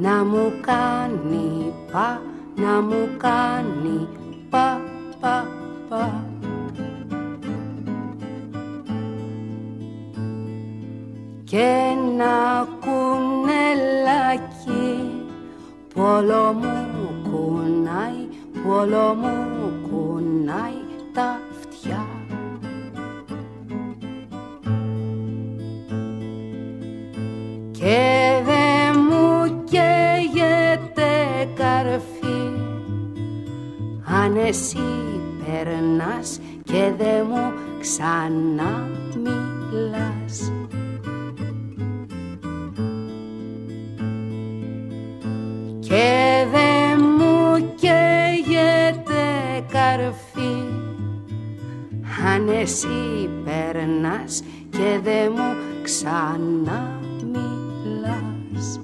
να μου κάνει πα, να μου κάνει πα, πα, πα. Και ένα κουνελάκι πόλο μου κουνάει, πόλο μου κουνάει τα καρφί αν εσύ περνάς και δε μου ξανά μιλάς. Και δε μου καίγεται καρφί αν εσύ περνάς και δε μου ξανά μιλάς.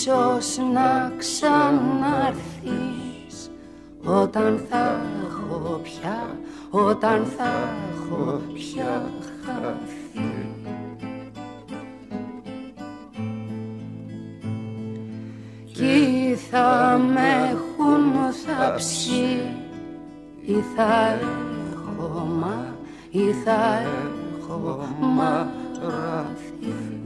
Ίσως να ξαναρθείς όταν θα έχω πια, όταν θα έχω πια χαθεί. Κι θα με έχουν θαψεί ή θα έχω μα, ή θα έχω μαραθεί.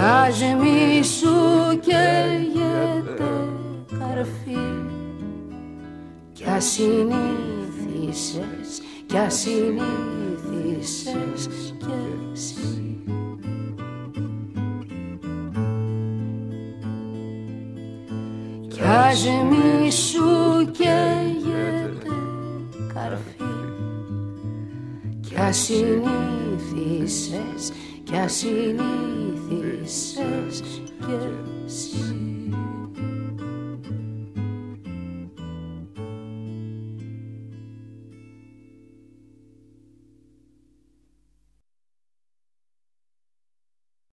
Κι ας μη σου καίγεται καρφί. Κι ας συνήθισες, κι ας συνήθισες κι εσύ Κι ας μη σου καίγεται καρφί. Κι κι ασυνήθισες κι εσύ.